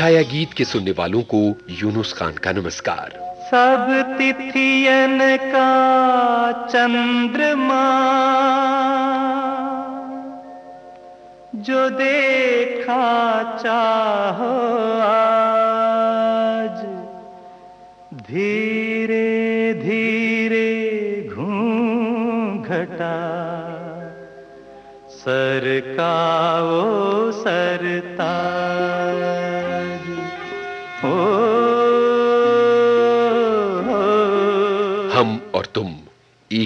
छाया गीत के सुनने वालों को यूनुस खान का नमस्कार। सब तिथियन का चंद्रमा, जो देखा चाहो आज, धीरे धीरे घटा सर का वो सरता।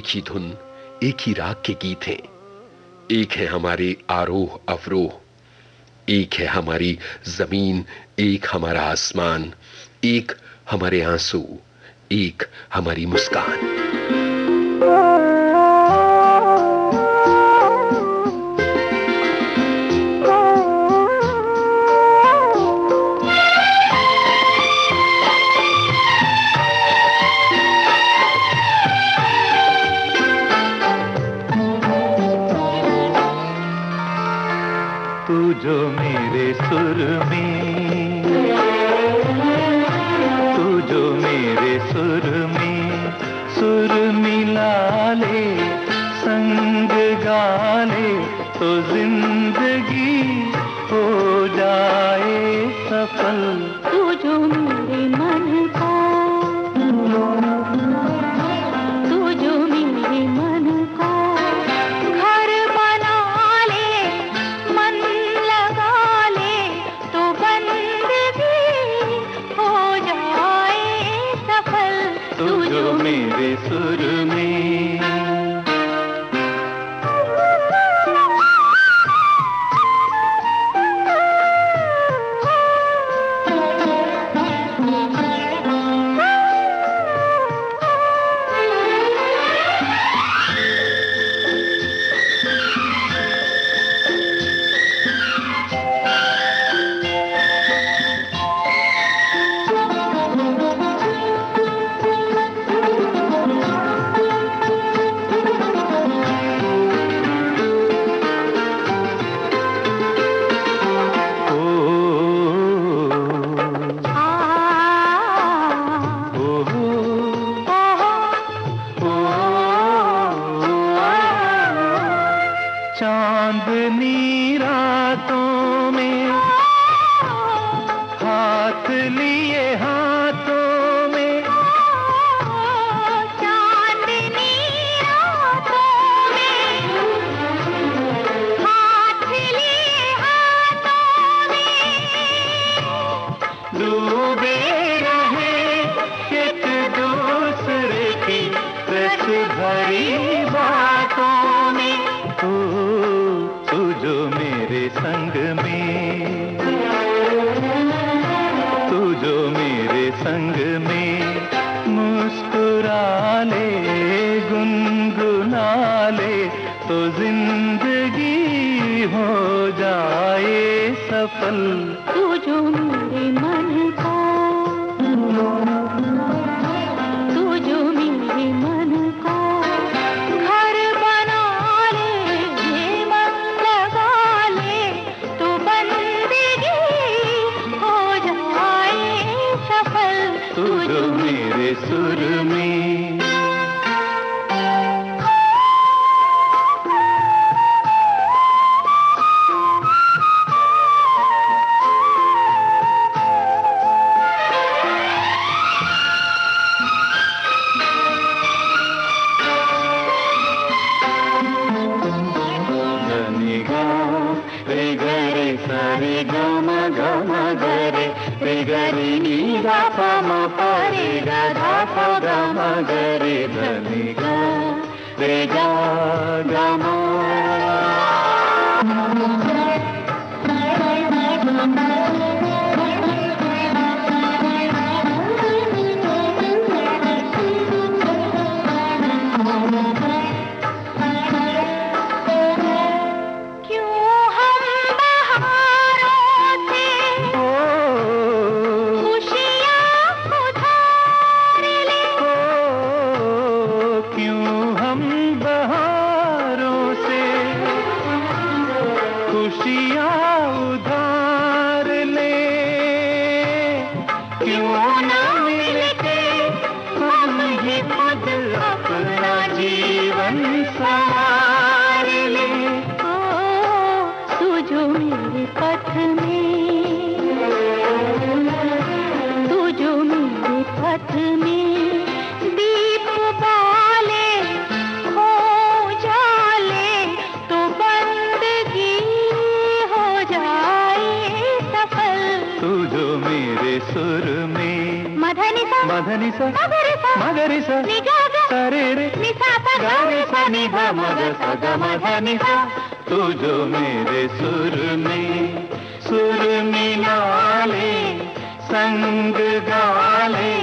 एक ही धुन एक ही राग के गीत हैं। एक है हमारे आरोह अवरोह, एक है हमारी ज़मीन, एक हमारा आसमान, एक हमारे आँसू, एक हमारी मुस्कान। सुर चांदनी जाए सफल। तू मेरे मन का गरि भे गा गामा तू जो मेरे सुर में, सुर संग गाले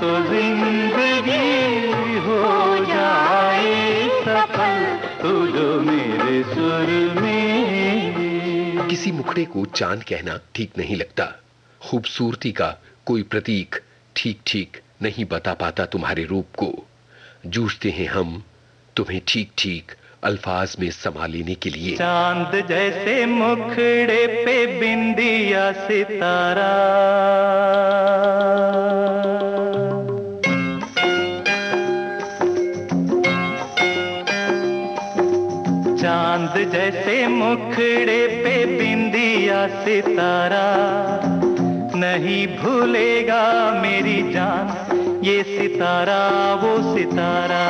तो ज़िंदगी हो जाए सफल तू जो मेरे सुर में। किसी मुखड़े को चाँद कहना ठीक नहीं लगता। खूबसूरती का कोई प्रतीक ठीक ठीक नहीं बता पाता तुम्हारे रूप को। जूझते हैं हम, तुम्हें ठीक ठीक अल्फाज में समा लेने के लिए। चाँद जैसे मुखड़े पे बिंदिया सितारा। चाँद जैसे मुखड़े पे बिंदिया सितारा। नहीं भूलेगा मेरी जान, ये सितारा, वो सितारा।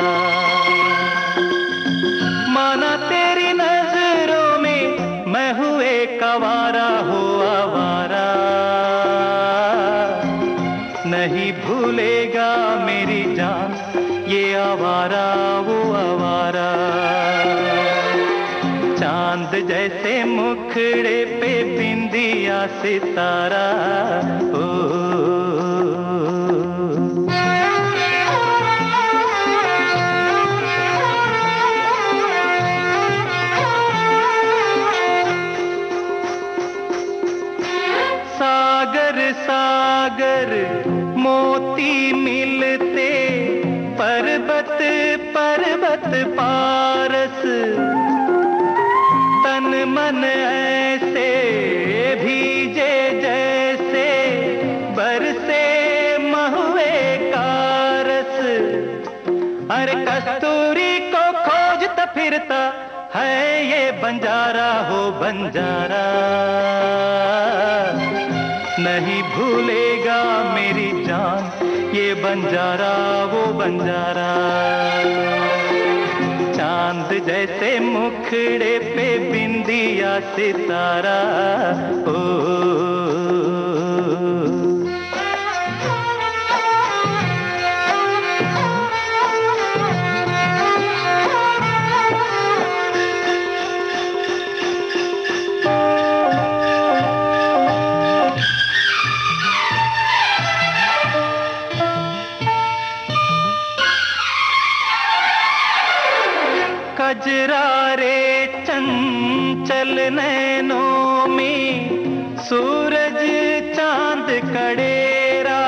आवारा वो आवारा। चाँद जैसे मुखड़े पे बिंदिया सितारा। ओ। सागर सागर। बंजारा हो बंजारा। नहीं भूलेगा मेरी जान, ये बंजारा वो बंजारा। चाँद जैसे मुखड़े पे बिंदिया सितारा, ओ कजरारे चंचल नैनों में, सूरज चाँद कड़ेरा।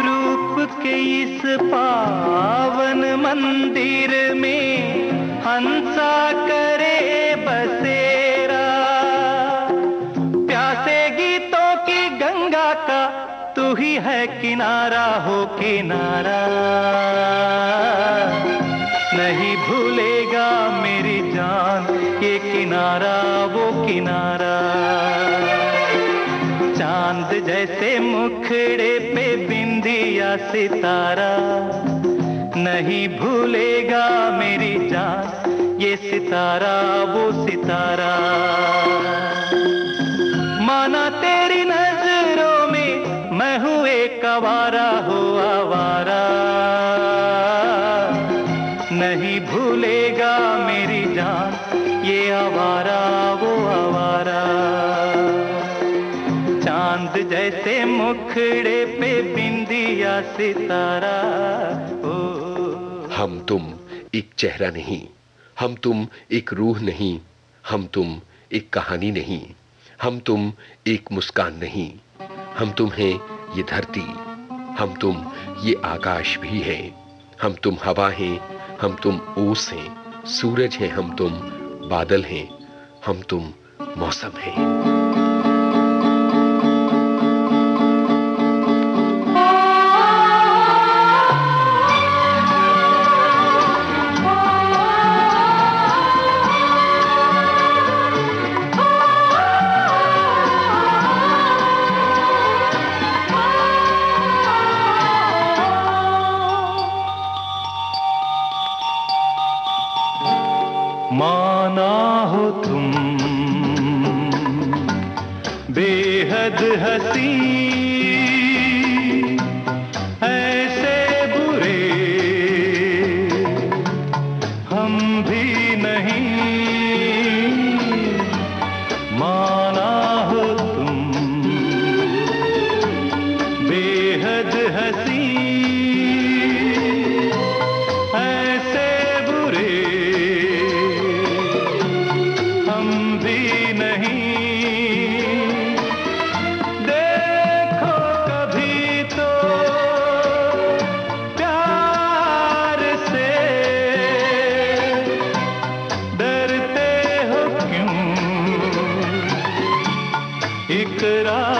रूप के इस पावन मंदिर में हंसा करे बसेरा। प्यासे गीतों की गंगा का तू ही है किनारा, हो किनारा। भूलेगा मेरी जान, ये किनारा, वो किनारा। चाँद जैसे मुखड़े पे बिंदिया सितारा। नहीं भूलेगा मेरी जान, ये सितारा, वो सितारा। चाँद जैसे मुखड़े पे बिंदिया सितारा ओ हम तुम एक चेहरा नहीं हम तुम एक रूह नहीं हम तुम एक कहानी नहीं हम तुम एक मुस्कान नहीं हम तुम हैं ये धरती हम तुम ये आकाश भी है हम तुम हवा हैं हम तुम ओस हैं सूरज हैं हम तुम बादल हैं हम तुम मौसम हैं ना हो तुम। बेहद हसीन ठुकरा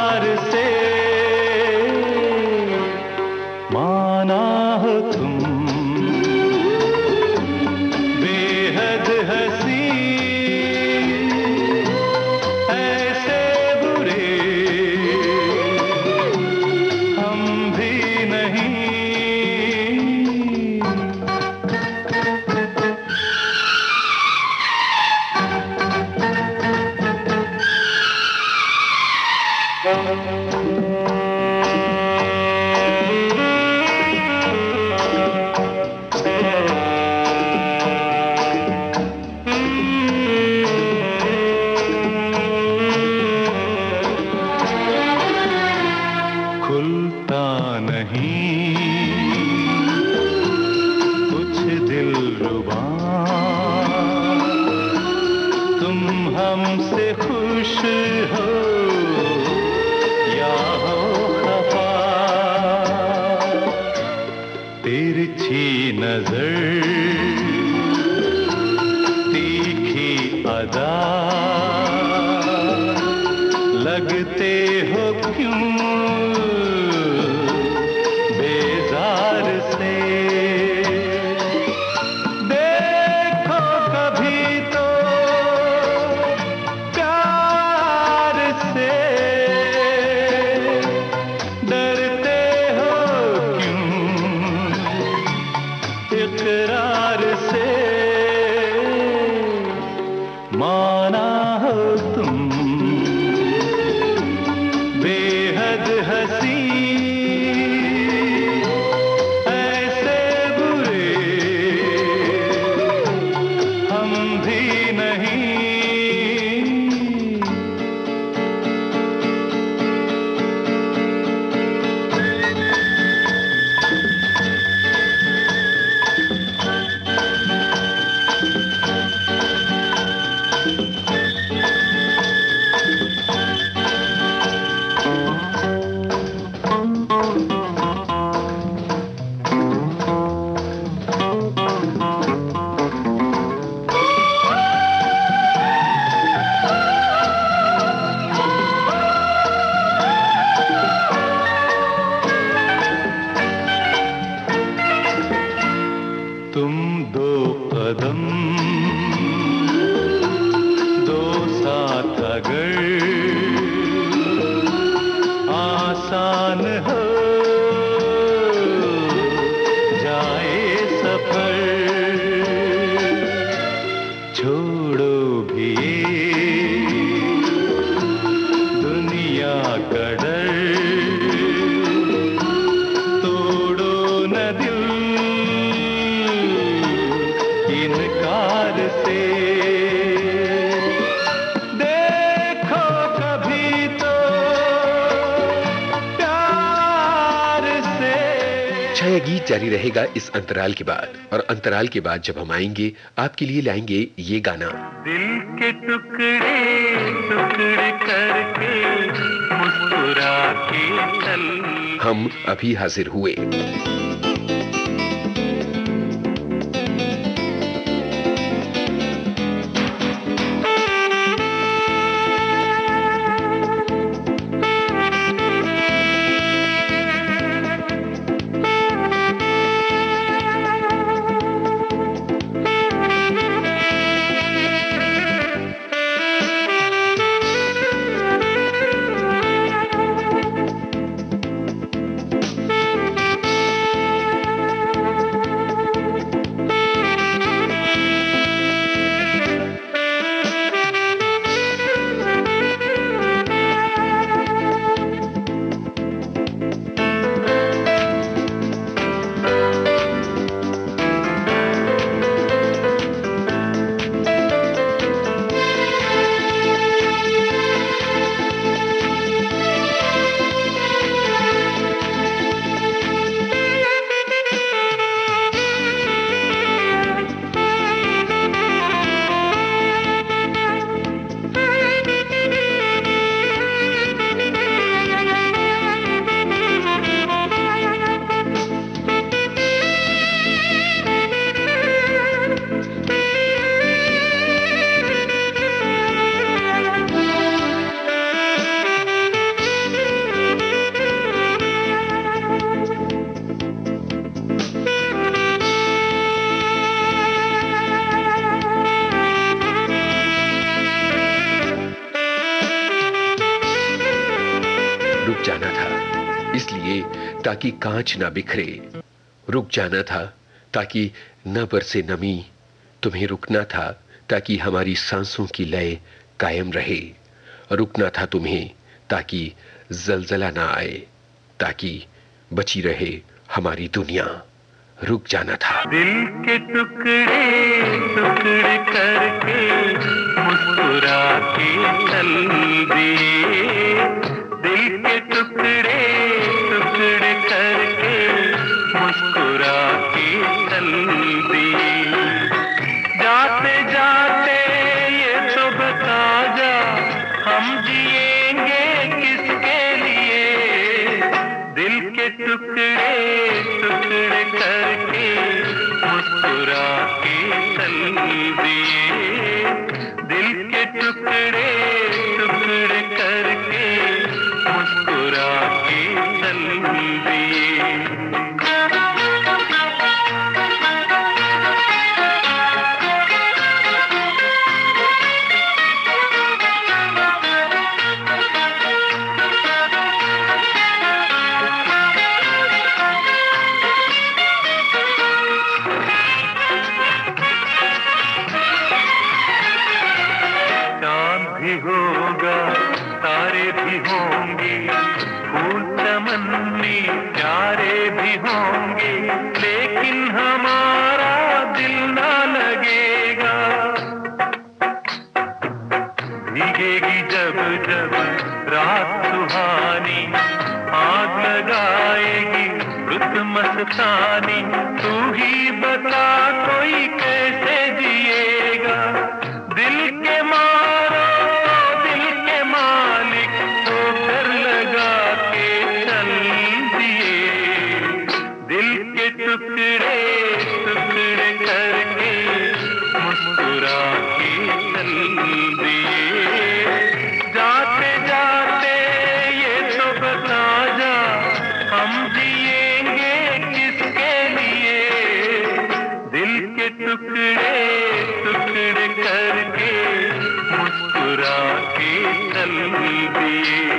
होता नहीं। Mom. इस अंतराल के बाद। और अंतराल के बाद जब हम आएँगे आपके लिए लाएँगे ये गाना। दिल के टुकड़े टुकड़े करके मुस्कुरा के चल। हम अभी हाजिर हुए। ताकि कांच ना बिखरे। रुक जाना था, ताकि न बरसे नमी। तुम्हें रुकना था, ताकि हमारी सांसों की लय कायम रहे। रुकना था तुम्हें, ताकि जलजला ना आए, ताकि बची रहे हमारी दुनिया। रुक जाना था। दिल के टुकड़े टुकड़े करके मुस्कुरा के चल दिए दिल के टुकड़े टुकड़े करके मुस्कुरा के चल दी जाते जाते ये तो बता जा, हम जिएँगे भी होंगे, लेकिन हमारा दिल ना लगेगा। भीगेगी जब जब रात सुहानी, आग लगाएगी रुत मस्तानी। तू ही बता कोई कैसे के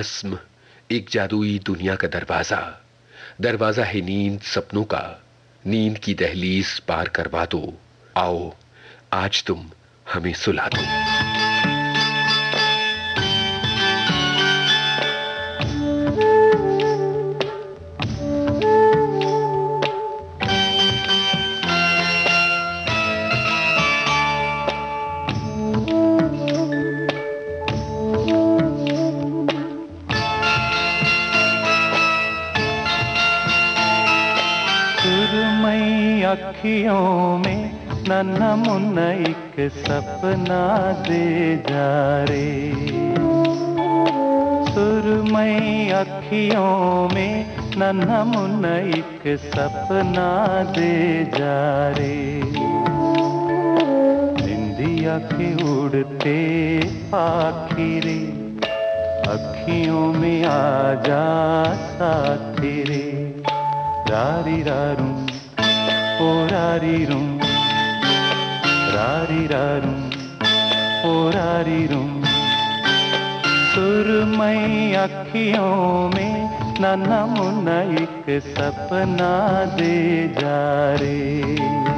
तिलस्म एक जादुई दुनिया का दरवाज़ा। दरवाज़ा है नींद सपनों का। नींद की दहलीज पार करवा दो। आओ, आज तुम हमें सुला दो। अखियों में नन्हा मुन्ना एक सपना दे जा रे। सुरमई अखियों में नन्हा मुन्ना एक सपना दे जा रे। निंदिया के उड़ते आखिरे अखियों में आ जा साथी रे रारी रारूं போராரிரும் रारी रूं सुरमई अखियों में नन्हा मुन्ना एक सपना दे जा रे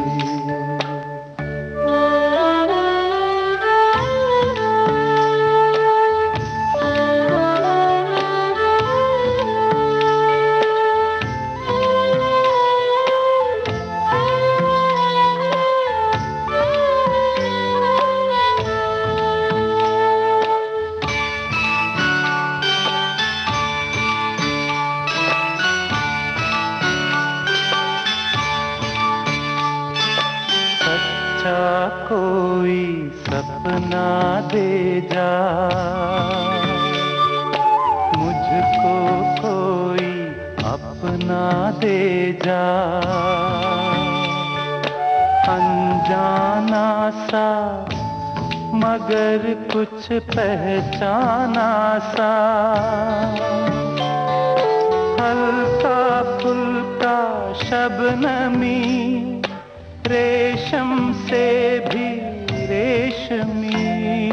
कोई सपना दे जा। मुझको कोई अपना दे जा। अनजाना सा, मगर कुछ पहचाना सा। हल्का फुल्का शबनमी रेशम से भी रेशमी,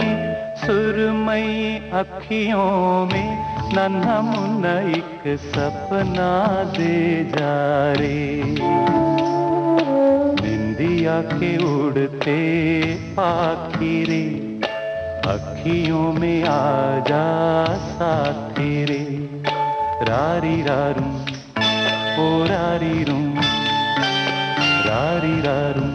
सुरमई अखियों में नन्हा मुन्ना एक सपना दे जा रे। निंदिया के उड़ते पाखिरे, अखियों में आ जा साथी रे रारी रारूं ओ रारी रूं रारी रारूं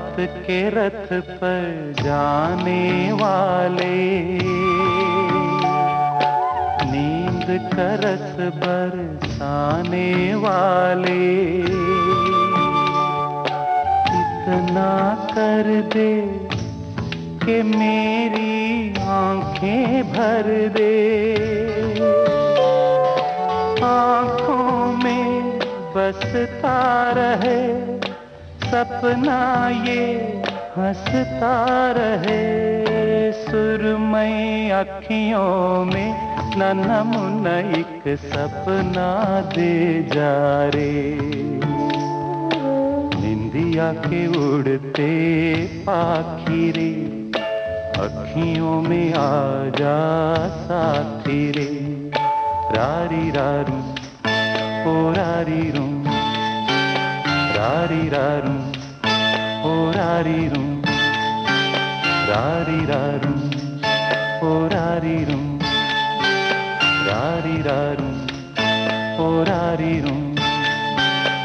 रात के रथ पर जाने वाले। नींद करस बरसाने वाले। इतना कर दे कि मेरी आँखें भर दे। आँखों में बसता रहे सपना ये हंसता रहे। सुरमई अखियों में नन्हा मुन्ना एक सपना दे जा रे। निंदिया के उड़ते पाखिरे, अखियों में आ जा साथी रे रारी रारू, ओ रारी रूं रारी रारूं ओ रारी रूं रारी रारूं ओ रारी रूं रारी रारूं ओ रारी रूं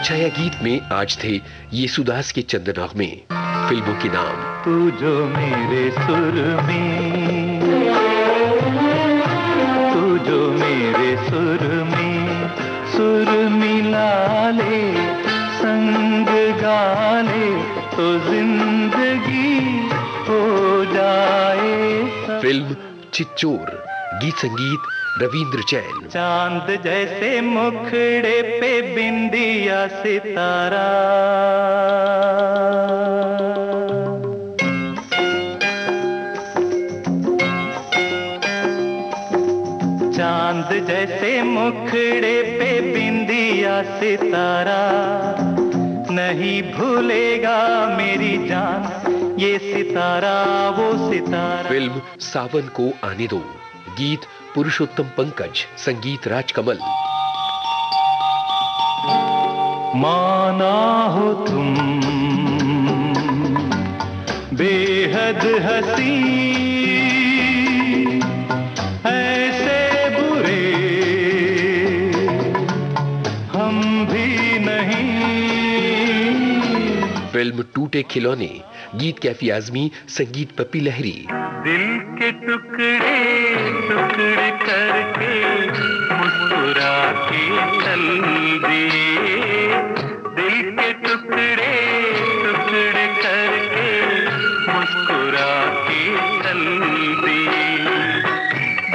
छाया गीत में आज थे येसुदास के चंदनाग में फ़िल्मों के नाम। तू जो मेरे सुर में तू जो मेरे सुर में सुर मिला ले। संग गाले तो ज़िंदगी हो जाए। फ़िल्म चिच्चोर गीत संगीत रविंद्र जैन चाँद जैसे मुखड़े पे बिंदिया सितारा। चाँद जैसे मुखड़े पे बिंदिया सितारा। नहीं भूलेगा मेरी जान ये सितारा वो सितारा। फ़िल्म सावन को आने दो। गीत पुरुषोत्तम पंकज संगीत राजकमल। माना हो तुम बेहद हसी फ़िल्म टूटे खिलौने गीत कैफी आजमी संगीत पप्पी लहरी। दिल के टुकड़े टुकड़े करके मुस्कुरा के चल दिए दिल के टुकड़े टुकड़े करके मुस्कुरा के चल दिए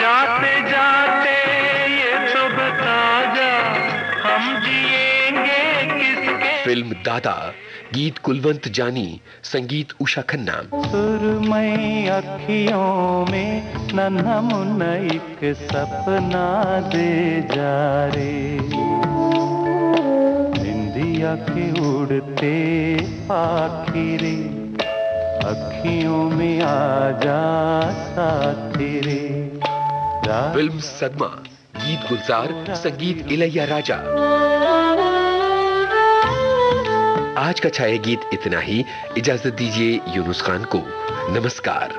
जाते जाते ये तो बता जा हम जिएँगे किसके? फ़िल्म दादा गीत कुलवंत जानी संगीत उषा खन्ना। सुरमई अखियों में एक सपना दे जा रे। निंदिया के उड़ते आखिरे अखियों में आ जा साथी रे फ़िल्म सदमा गीत गुलजार संगीत इलैया राजा। आज का छाया गीत इतना ही। इजाज़त दीजिए यूनुस खान को। नमस्कार।